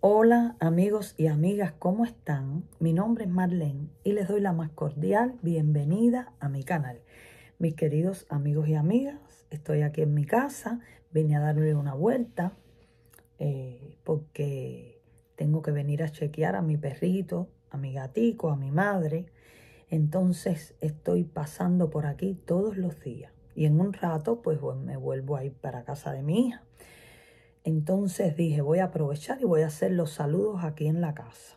Hola amigos y amigas, ¿cómo están? Mi nombre es Marlene y les doy la más cordial bienvenida a mi canal. Mis queridos amigos y amigas, estoy aquí en mi casa, vine a darle una vuelta eh, porque tengo que venir a chequear a mi perrito, a mi gatico, a mi madre. Entonces estoy pasando por aquí todos los días y en un rato pues me vuelvo a ir para casa de mi hija. Entonces dije, voy a aprovechar y voy a hacer los saludos aquí en la casa.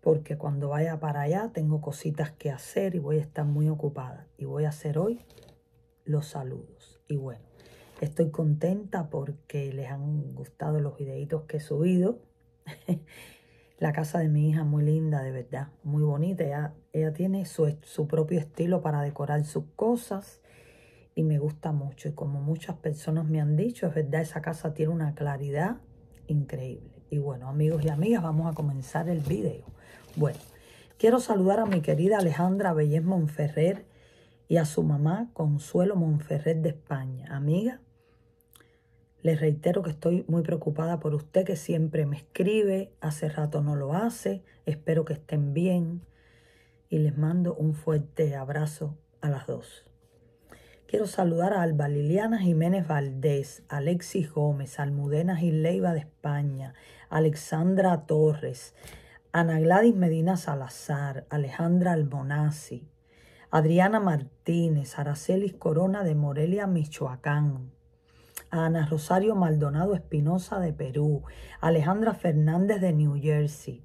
Porque cuando vaya para allá tengo cositas que hacer y voy a estar muy ocupada. Y voy a hacer hoy los saludos. Y bueno, estoy contenta porque les han gustado los videitos que he subido. la casa de mi hija muy linda, de verdad, muy bonita. Ella, tiene su, su propio estilo para decorar sus cosas y me gusta mucho. Y como muchas personas me han dicho, es verdad, esa casa tiene una claridad increíble. Y bueno, amigos y amigas, vamos a comenzar el video. Bueno, quiero saludar a mi querida Alejandra Bellez Monferrer y a su mamá Consuelo Monferrer de España. Amiga, les reitero que estoy muy preocupada por usted que siempre me escribe, hace rato no lo hace, espero que estén bien y les mando un fuerte abrazo a las dos. Quiero saludar a Alba Liliana Jiménez Valdés, Alexis Gómez, Almudena Gileiva de España, Alexandra Torres, Ana Gladys Medina Salazar, Alejandra Almonazzi, Adriana Martínez, Aracelis Corona de Morelia, Michoacán, Ana Rosario Maldonado Espinosa de Perú, Alejandra Fernández de New Jersey,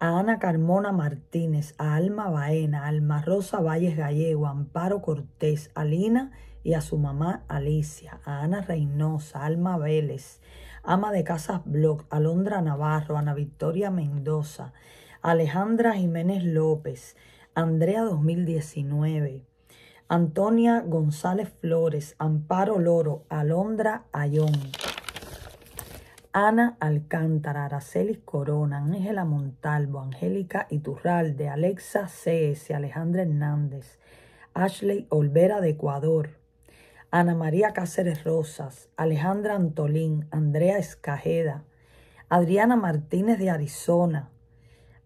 a Ana Carmona Martínez, a Alma Baena, a Alma Rosa Valles Gallego, a Amparo Cortés, a Lina y a su mamá Alicia, a Ana Reynosa, Alma Vélez, Ama de Casas Block, Alondra Navarro, Ana Victoria Mendoza, Alejandra Jiménez López, Andrea 2019, Antonia González Flores, Amparo Loro, Alondra Ayón. Ana Alcántara, Aracelis Corona, Ángela Montalvo, Angélica Iturralde, Alexa CS, Alejandra Hernández, Ashley Olvera de Ecuador, Ana María Cáceres Rosas, Alejandra Antolín, Andrea Escajeda, Adriana Martínez de Arizona,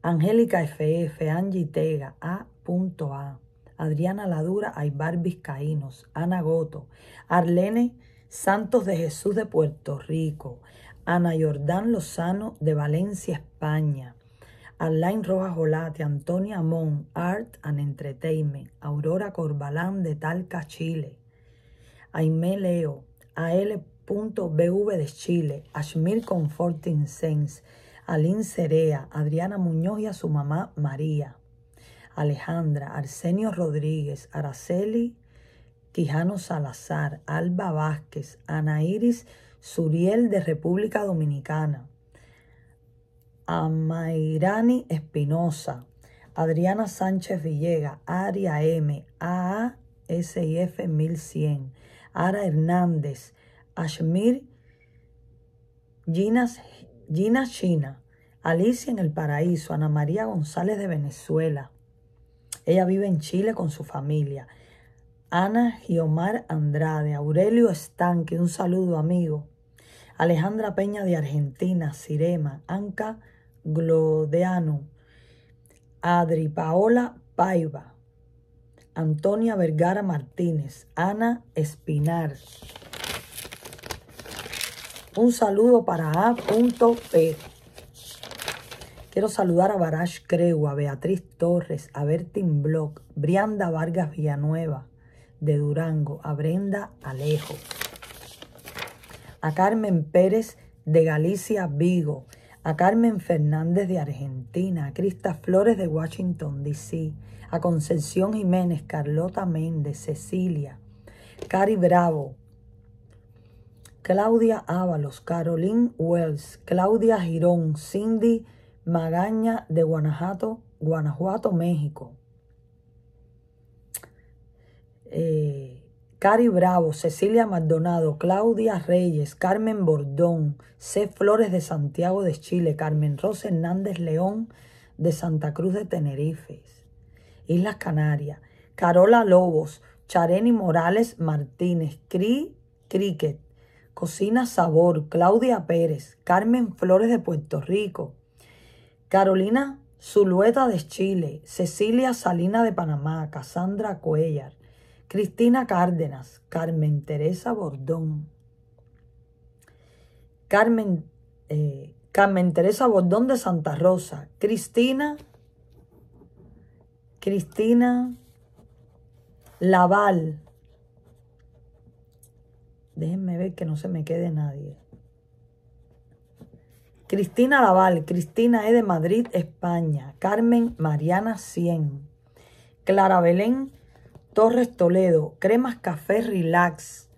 Angélica FF, Angie Tega, A.A, Adriana Ladura, Aybar Vizcaínos, Ana Goto, Arlene Santos de Jesús de Puerto Rico, Ana Jordán Lozano de Valencia, España. Alain Rojas Olate, Antonia Amón, Art and Entertainment, Aurora Corbalán de Talca, Chile. Aime Leo, AL.BV de Chile, Ashmir Comforting Sense, Aline Cerea, Adriana Muñoz y a su mamá María. Alejandra, Arsenio Rodríguez, Araceli Quijano Salazar, Alba Vázquez, Ana Iris Suriel de República Dominicana, Amairani Espinosa, Adriana Sánchez Villega, Aria M, AASIF 1100, Ara Hernández, Ashmir, Gina, China, Alicia en el Paraíso, Ana María González de Venezuela. Ella vive en Chile con su familia. Ana Giomar Andrade, Aurelio Estanque, un saludo amigo. Alejandra Peña de Argentina, Cirema, Anca Glodeano, Adri Paola Paiva, Antonia Vergara Martínez, Ana Espinar. Un saludo para A.P. Quiero saludar a Barash Creu, a Beatriz Torres, a Bertin Block, Brianda Vargas Villanueva de Durango, a Brenda Alejo a Carmen Pérez de Galicia, Vigo, a Carmen Fernández de Argentina, a Crista Flores de Washington, D.C., a Concepción Jiménez, Carlota Méndez, Cecilia, Cari Bravo, Claudia Ábalos, Caroline Wells, Claudia Girón, Cindy Magaña de Guanajuato, Guanajuato, México. Eh, Cari Bravo, Cecilia Maldonado, Claudia Reyes, Carmen Bordón, C. Flores de Santiago de Chile, Carmen Rosa Hernández León de Santa Cruz de Tenerife, Islas Canarias, Carola Lobos, Chareni Morales Martínez, Cri Cricket, Cocina Sabor, Claudia Pérez, Carmen Flores de Puerto Rico, Carolina Zulueta de Chile, Cecilia Salina de Panamá, Cassandra Cuellar, Cristina Cárdenas, Carmen Teresa Bordón, Carmen, eh, Carmen Teresa Bordón de Santa Rosa, Cristina, Cristina Laval, Déjenme ver que no se me quede nadie. Cristina Laval, Cristina E de Madrid, España. Carmen Mariana Cien. Clara Belén Torres Toledo. Cremas Café Relax.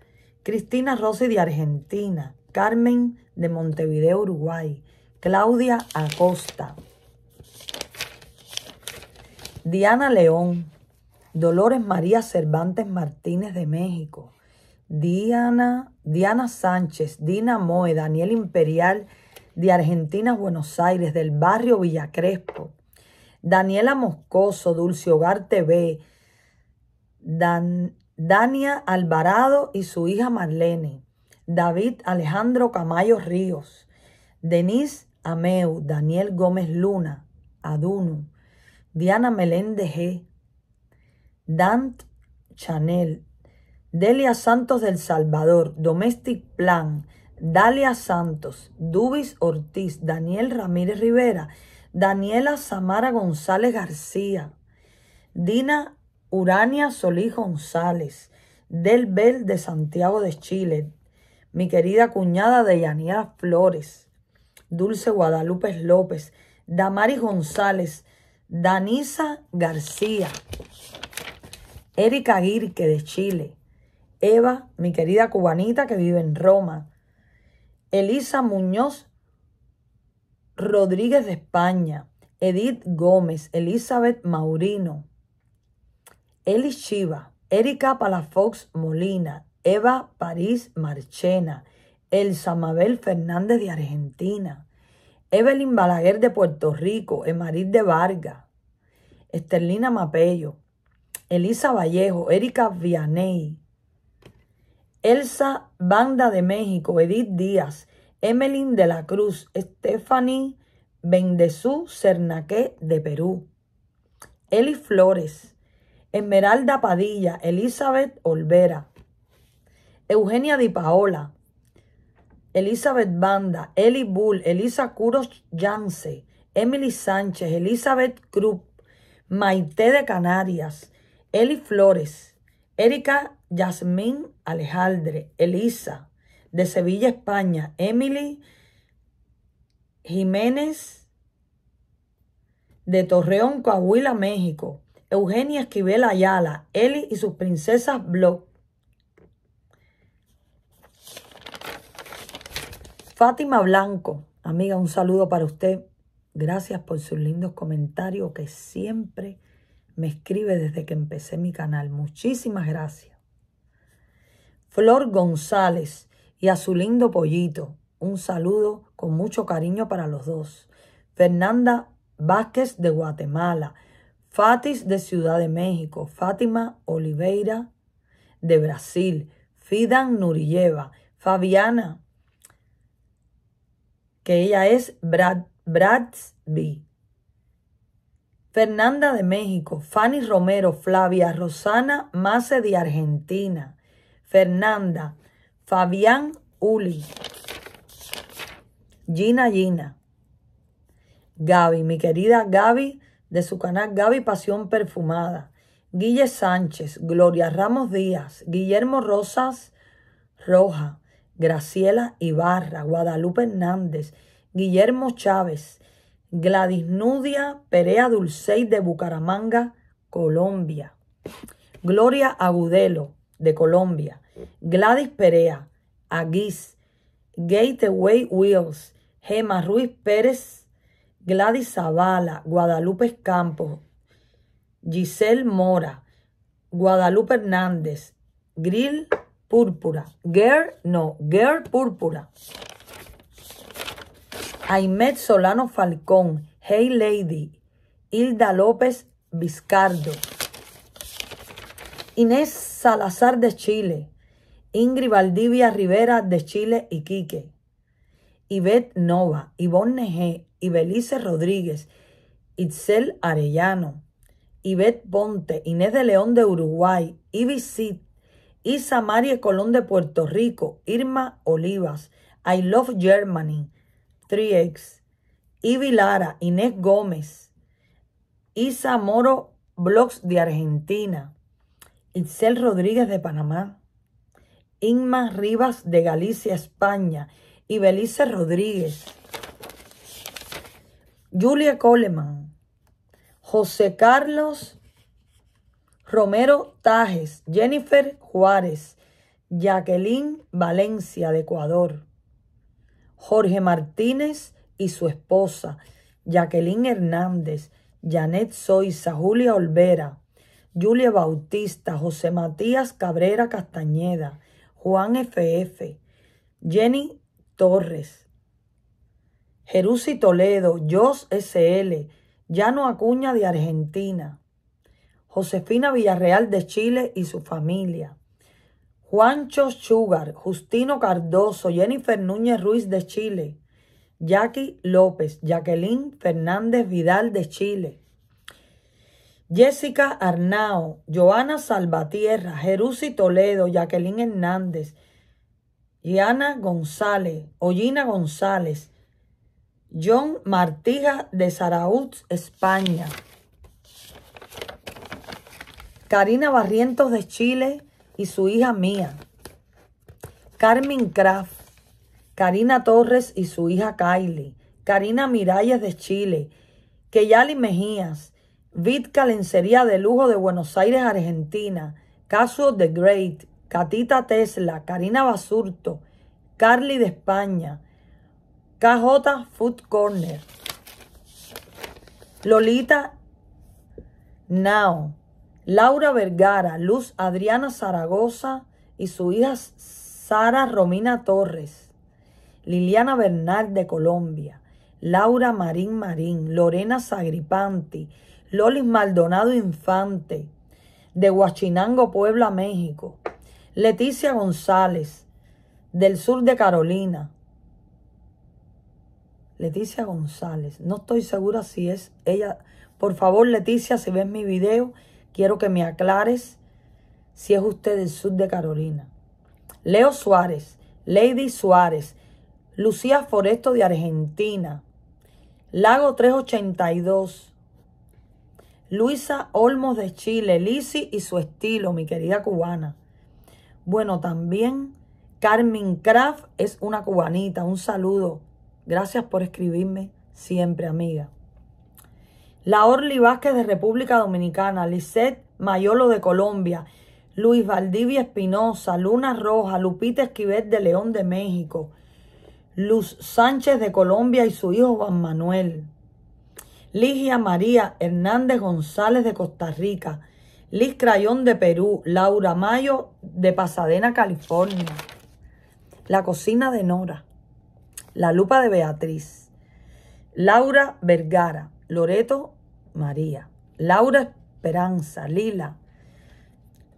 Cristina Rossi de Argentina. Carmen de Montevideo, Uruguay. Claudia Acosta. Diana León. Dolores María Cervantes Martínez de México. Diana, Diana Sánchez, Dina Moe, Daniel Imperial de Argentina, Buenos Aires, del barrio Villa Crespo, Daniela Moscoso, Dulce Hogar TV, Dania Alvarado y su hija Marlene, David Alejandro Camayo Ríos, Denise Ameu, Daniel Gómez Luna, Adunu, Diana Meléndez G, Dant Chanel, Delia Santos del Salvador, Domestic Plan, Dalia Santos, Dubis Ortiz, Daniel Ramírez Rivera, Daniela Samara González García, Dina Urania Solís González, Del Bel de Santiago de Chile, mi querida cuñada de Yaniela Flores, Dulce Guadalupe López, Damaris González, Danisa García, Erika Guirque de Chile, Eva, mi querida cubanita que vive en Roma, Elisa Muñoz Rodríguez de España, Edith Gómez, Elizabeth Maurino, Eli Chiva, Erika Palafox Molina, Eva París Marchena, Elsa Mabel Fernández de Argentina, Evelyn Balaguer de Puerto Rico, Emarit de Vargas, Esterlina Mapello, Elisa Vallejo, Erika Vianey, Elsa Banda de México, Edith Díaz, Emeline de la Cruz, Stephanie Bendezú Cernaque de Perú, Eli Flores, Esmeralda Padilla, Elizabeth Olvera, Eugenia Di Paola, Elizabeth Banda, Eli Bull, Elisa Curos Yance, Emily Sánchez, Elizabeth Krupp, Maite de Canarias, Eli Flores, Erika Yasmín Alejandre, Elisa, de Sevilla, España, Emily Jiménez, de Torreón, Coahuila, México, Eugenia Esquivel Ayala, Eli y sus princesas Blog. Fátima Blanco, amiga, un saludo para usted. Gracias por sus lindos comentarios que siempre me escribe desde que empecé mi canal. Muchísimas gracias. Flor González y a su lindo pollito. Un saludo con mucho cariño para los dos. Fernanda Vázquez de Guatemala. Fatis de Ciudad de México. Fátima Oliveira de Brasil. Fidan Nurilleva. Fabiana, que ella es Brad, Bradsby. Fernanda de México, Fanny Romero, Flavia Rosana Mace de Argentina, Fernanda, Fabián Uli, Gina Gina, Gaby, mi querida Gaby de su canal Gaby Pasión Perfumada, Guille Sánchez, Gloria Ramos Díaz, Guillermo Rosas Roja, Graciela Ibarra, Guadalupe Hernández, Guillermo Chávez, Gladys Nudia Perea Dulcey de Bucaramanga, Colombia. Gloria Agudelo de Colombia. Gladys Perea, Aguis, Gateway Wheels, Gema Ruiz Pérez, Gladys Zavala, Guadalupe Campos, Giselle Mora, Guadalupe Hernández, Grill Púrpura, Girl, no, Girl Púrpura. Aimet Solano Falcón, Hey Lady, Hilda López Vizcardo, Inés Salazar de Chile, Ingrid Valdivia Rivera de Chile, Iquique. Ivette Nova, Ivonne G., Ibelice Rodríguez, Itzel Arellano, Ivette Ponte, Inés de León de Uruguay, Ibisit, Isa María Colón de Puerto Rico, Irma Olivas, I Love Germany, 3X, Ivi Lara, Inés Gómez, Isa Moro Blogs de Argentina, Itzel Rodríguez de Panamá, Inma Rivas de Galicia, España, y Belice Rodríguez, Julia Coleman, José Carlos Romero Tajes, Jennifer Juárez, Jacqueline Valencia de Ecuador, Jorge Martínez y su esposa, Jacqueline Hernández, Janet Soiza, Julia Olvera, Julia Bautista, José Matías Cabrera Castañeda, Juan FF, Jenny Torres, Jerusi Toledo, Jos SL, Llano Acuña de Argentina, Josefina Villarreal de Chile y su familia, Juancho Sugar, Justino Cardoso, Jennifer Núñez Ruiz de Chile, Jackie López, Jacqueline Fernández Vidal de Chile, Jessica Arnao, Joana Salvatierra, Jerusi Toledo, Jacqueline Hernández, Yana González, Ollina González, John Martija de Zarauz, España, Karina Barrientos de Chile y su hija mía, Carmen Kraft, Karina Torres y su hija Kylie, Karina Miralles de Chile, Keyali Mejías, Vitka Lencería de Lujo de Buenos Aires, Argentina, Caso The Great, Catita Tesla, Karina Basurto, Carly de España, KJ Food Corner, Lolita Now, Laura Vergara, Luz Adriana Zaragoza y su hija Sara Romina Torres, Liliana Bernal de Colombia, Laura Marín Marín, Lorena Sagripanti, Lolis Maldonado Infante, de Huachinango, Puebla, México, Leticia González, del sur de Carolina. Leticia González. No estoy segura si es ella. Por favor, Leticia, si ves mi video, quiero que me aclares si es usted del sur de Carolina. Leo Suárez, Lady Suárez, Lucía Foresto de Argentina, Lago 382, Luisa Olmos de Chile, Lisi y su estilo, mi querida cubana. Bueno, también Carmen Kraft es una cubanita. Un saludo. Gracias por escribirme siempre, amiga. La Orly Vázquez de República Dominicana, Lisette Mayolo de Colombia, Luis Valdivia Espinosa, Luna Roja, Lupita Esquivel de León de México, Luz Sánchez de Colombia y su hijo Juan Manuel, Ligia María Hernández González de Costa Rica, Liz Crayón de Perú, Laura Mayo de Pasadena, California, La Cocina de Nora, La Lupa de Beatriz, Laura Vergara, Loreto María, Laura Esperanza, Lila,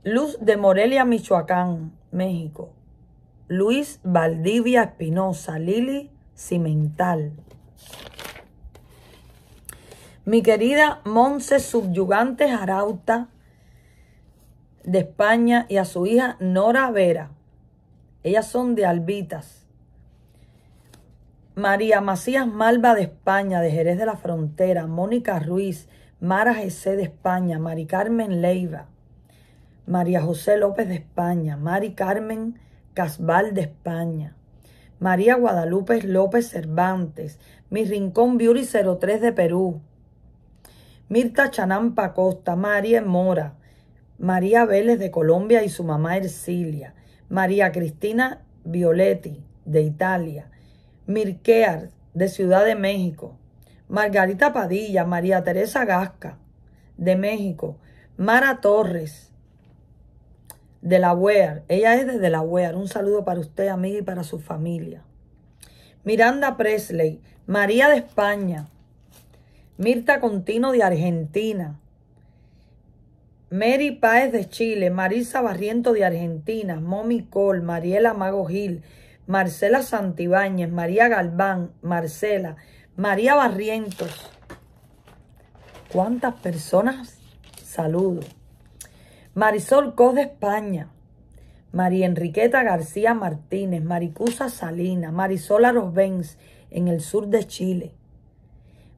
Luz de Morelia, Michoacán, México, Luis Valdivia Espinosa, Lili Cimental, mi querida Monse Subyugante Jarauta, de España y a su hija Nora Vera. Ellas son de Albitas. María Macías Malva de España, de Jerez de la Frontera. Mónica Ruiz, Mara G.C. de España. Mari Carmen Leiva. María José López de España. Mari Carmen Casval de España. María Guadalupe López Cervantes. Mi Rincón Beauty 03 de Perú. Mirta Chanampa Costa. María Mora. María Vélez de Colombia y su mamá Ercilia, María Cristina Violetti de Italia, Mirkear de Ciudad de México, Margarita Padilla, María Teresa Gasca de México, Mara Torres de la UEAR, ella es de la UEAR, un saludo para usted amiga y para su familia. Miranda Presley, María de España, Mirta Contino de Argentina, Mary Páez de Chile, Marisa Barriento de Argentina, Momi Col, Mariela Mago Gil, Marcela Santibáñez, María Galván, Marcela, María Barrientos. ¿Cuántas personas saludo? Marisol Cos de España, María Enriqueta García Martínez, Maricusa Salina, Marisol Arosbenz en el sur de Chile,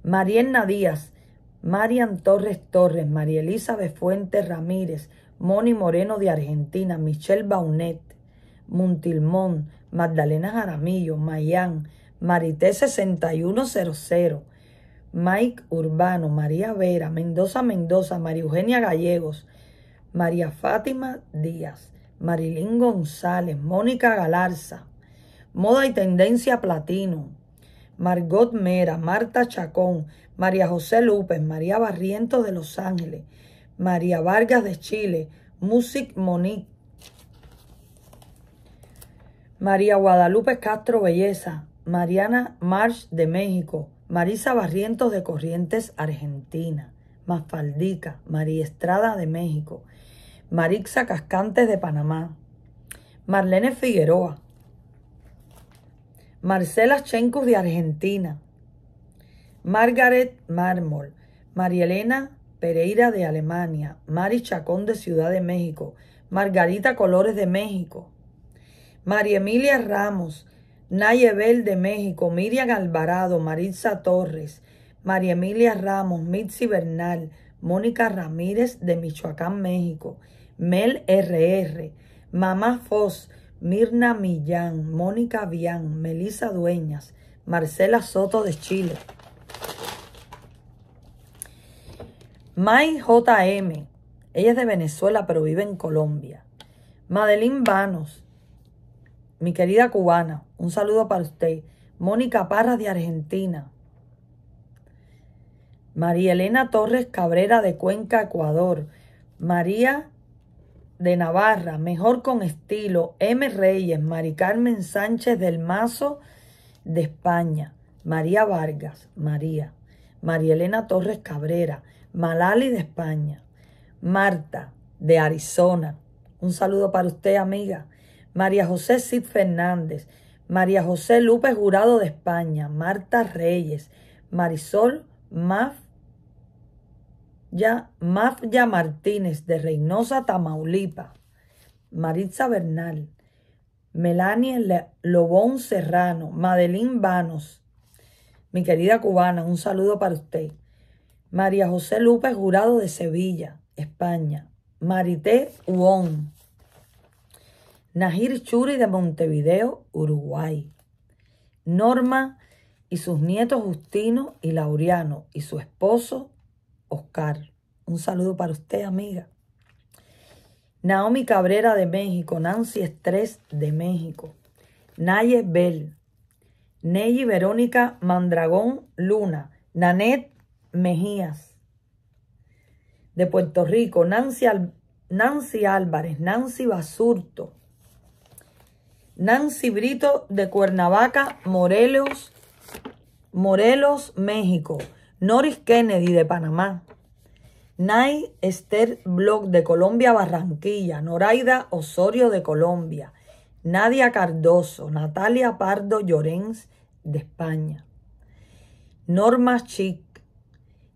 Mariena Díaz, Marian Torres Torres, María Elizabeth Fuentes Ramírez, Moni Moreno de Argentina, Michelle Baunet, Muntilmón, Magdalena Jaramillo, Mayán, Marité 6100, Mike Urbano, María Vera, Mendoza Mendoza, María Eugenia Gallegos, María Fátima Díaz, Marilyn González, Mónica Galarza, Moda y Tendencia Platino, Margot Mera, Marta Chacón, María José López, María Barrientos de Los Ángeles, María Vargas de Chile, Music Monique, María Guadalupe Castro Belleza, Mariana March de México, Marisa Barrientos de Corrientes, Argentina, Mafaldica, María Estrada de México, Marixa Cascantes de Panamá, Marlene Figueroa, Marcela Chencos de Argentina, Margaret Mármol, María Elena Pereira de Alemania, Mari Chacón de Ciudad de México, Margarita Colores de México, María Emilia Ramos, Nayebel de México, Miriam Alvarado, Maritza Torres, María Emilia Ramos, Mitzi Bernal, Mónica Ramírez de Michoacán, México, Mel RR, Mamá Foz, Mirna Millán, Mónica Vian, Melisa Dueñas, Marcela Soto de Chile. May JM, ella es de Venezuela pero vive en Colombia. Madeline Vanos, mi querida cubana, un saludo para usted. Mónica Parra de Argentina. María Elena Torres Cabrera de Cuenca, Ecuador. María de Navarra, mejor con estilo. M. Reyes, Mari Carmen Sánchez del Mazo de España. María Vargas, María. María Elena Torres Cabrera. Malali de España. Marta de Arizona. Un saludo para usted, amiga. María José Cid Fernández. María José Lupe Jurado de España. Marta Reyes. Marisol Maf ya, Mafya Martínez de Reynosa, Tamaulipa. Maritza Bernal. Melanie Lobón Serrano. Madeline Vanos. Mi querida cubana, un saludo para usted. María José López Jurado de Sevilla, España. Marité Uón. Najir Churi de Montevideo, Uruguay. Norma y sus nietos Justino y Laureano y su esposo Oscar. Un saludo para usted, amiga. Naomi Cabrera de México, Nancy Estrés de México, Naye Bell, Neyi Verónica Mandragón Luna, Nanet Mejías de Puerto Rico, Nancy, Nancy Álvarez, Nancy Basurto, Nancy Brito de Cuernavaca, Morelos, Morelos, México. Noris Kennedy de Panamá. Nay Esther Block de Colombia, Barranquilla. Noraida Osorio de Colombia. Nadia Cardoso. Natalia Pardo Llorens de España. Norma Chic.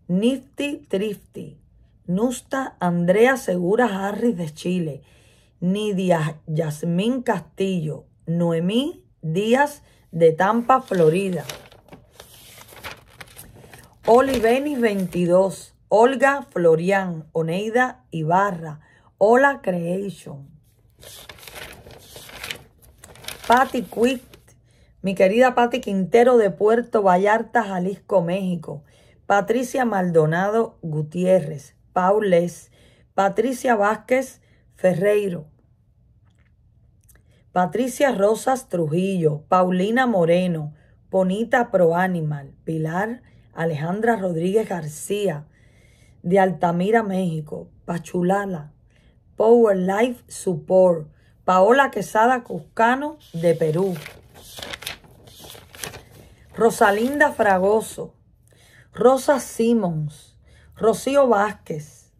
Nifty Trifty. Nusta Andrea Segura Harris de Chile. Nidia Yasmín Castillo. Noemí Díaz de Tampa, Florida. Olivenis 22, Olga Florian, Oneida Ibarra, Hola Creation. Patty Quick, mi querida Patty Quintero de Puerto Vallarta, Jalisco, México. Patricia Maldonado Gutiérrez, Paules, Patricia Vázquez Ferreiro. Patricia Rosas Trujillo, Paulina Moreno, Bonita Pro Animal, Pilar Alejandra Rodríguez García, de Altamira, México, Pachulala, Power Life Support, Paola Quesada Cuscano, de Perú, Rosalinda Fragoso, Rosa Simons, Rocío Vázquez,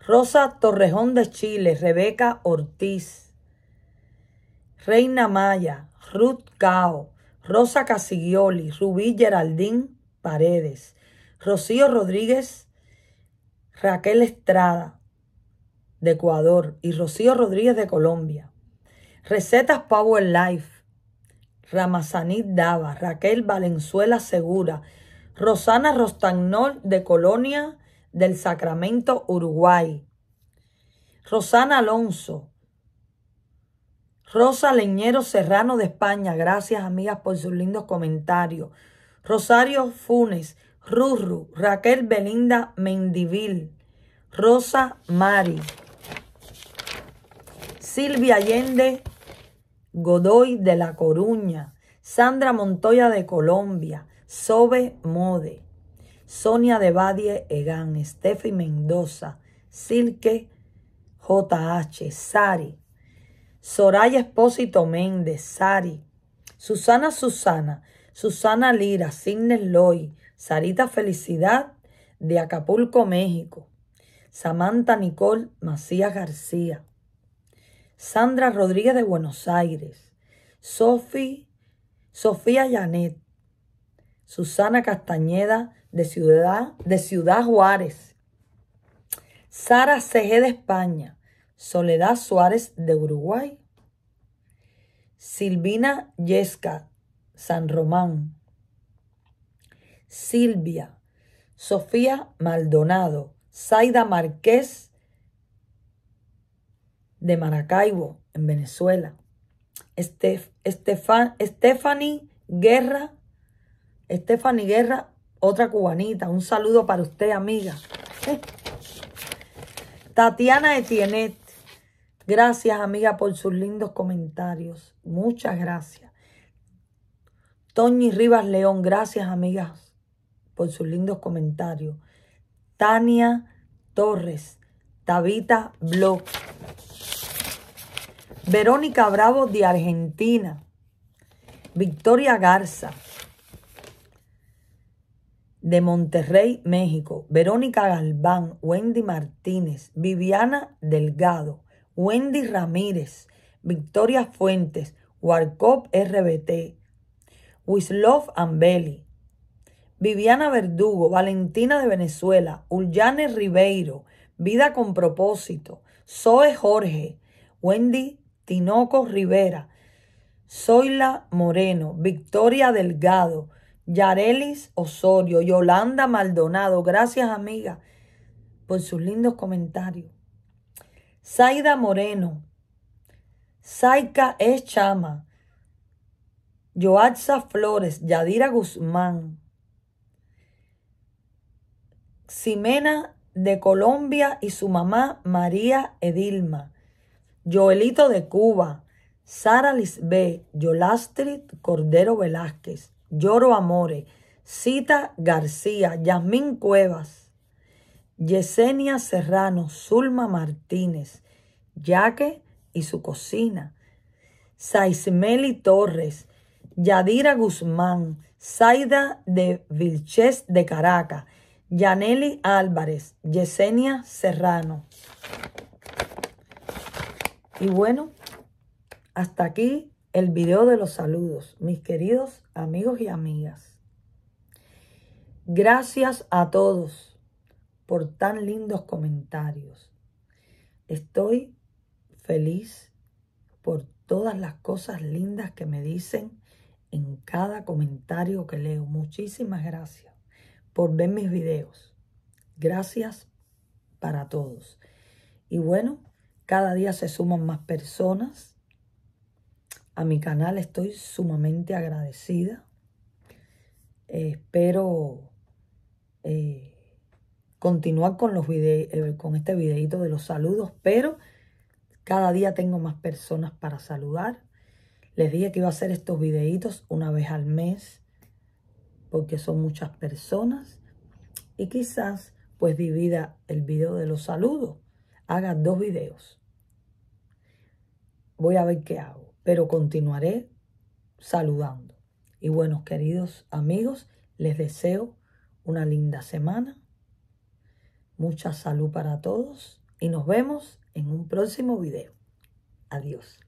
Rosa Torrejón de Chile, Rebeca Ortiz, Reina Maya, Ruth Cao, Rosa Casigioli, Rubí Geraldín Paredes, Rocío Rodríguez, Raquel Estrada de Ecuador y Rocío Rodríguez de Colombia. Recetas Power Life, Ramazanit Dava, Raquel Valenzuela Segura, Rosana Rostagnol de Colonia del Sacramento, Uruguay. Rosana Alonso. Rosa Leñero Serrano de España. Gracias, amigas, por sus lindos comentarios. Rosario Funes. Rurru. Raquel Belinda Mendivil. Rosa Mari. Silvia Allende Godoy de La Coruña. Sandra Montoya de Colombia. Sobe Mode. Sonia de Badie Egan, Steffi Mendoza, Silke JH, Sari, Soraya Espósito Méndez, Sari, Susana Susana, Susana Lira, Sidney Loy, Sarita Felicidad de Acapulco, México, Samantha Nicole Macías García, Sandra Rodríguez de Buenos Aires, Sofi, Sofía Janet, Susana Castañeda de Ciudad, de Ciudad Juárez. Sara CG de España. Soledad Suárez de Uruguay. Silvina Yesca, San Román. Silvia. Sofía Maldonado. Zaida Márquez de Maracaibo, en Venezuela. Estef, Estefan, Stephanie Guerra. Stephanie Guerra otra cubanita. Un saludo para usted, amiga. Tatiana Etienet. Gracias, amiga, por sus lindos comentarios. Muchas gracias. Toñi Rivas León. Gracias, amigas, por sus lindos comentarios. Tania Torres. Tabita Blog. Verónica Bravo de Argentina. Victoria Garza de Monterrey, México, Verónica Galván, Wendy Martínez, Viviana Delgado, Wendy Ramírez, Victoria Fuentes, Warcop RBT, Wislov Ambeli, Viviana Verdugo, Valentina de Venezuela, Ullane Ribeiro, Vida con propósito, Zoe Jorge, Wendy Tinoco Rivera, Zoila Moreno, Victoria Delgado, Yarelis Osorio, Yolanda Maldonado, gracias amiga por sus lindos comentarios. Zaida Moreno, Saika es Chama, Joatza Flores, Yadira Guzmán, Ximena de Colombia y su mamá María Edilma, Joelito de Cuba, Sara Lisbé, Yolastrid Cordero Velázquez, Lloro Amore, Cita García, Yasmín Cuevas, Yesenia Serrano, Zulma Martínez, Yaque y su cocina, Saismeli Torres, Yadira Guzmán, Zaida de Vilches de Caracas, Yaneli Álvarez, Yesenia Serrano. Y bueno, hasta aquí el video de los saludos, mis queridos amigos y amigas. Gracias a todos por tan lindos comentarios. Estoy feliz por todas las cosas lindas que me dicen en cada comentario que leo. Muchísimas gracias por ver mis videos. Gracias para todos. Y bueno, cada día se suman más personas a mi canal. Estoy sumamente agradecida. Eh, espero eh, continuar con, los eh, con este videito de los saludos, pero cada día tengo más personas para saludar. Les dije que iba a hacer estos videitos una vez al mes, porque son muchas personas. Y quizás pues divida el video de los saludos. Haga dos videos. Voy a ver qué hago pero continuaré saludando. Y bueno, queridos amigos, les deseo una linda semana, mucha salud para todos y nos vemos en un próximo video. Adiós.